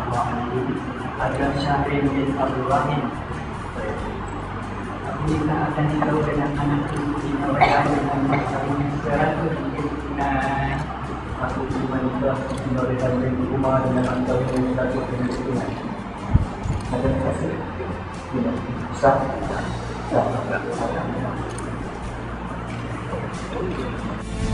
Allahu Adam Syahrin bin Abdul Rahim. Tapi kita akan tahu dengan anak itu di mana dengan masa ini seratus ribu nah. Aku cuma minta kembali kami ke rumah dengan anda untuk minta kembali ke rumah. Ada kasih? Tidak. Sah? Sah. Thank you.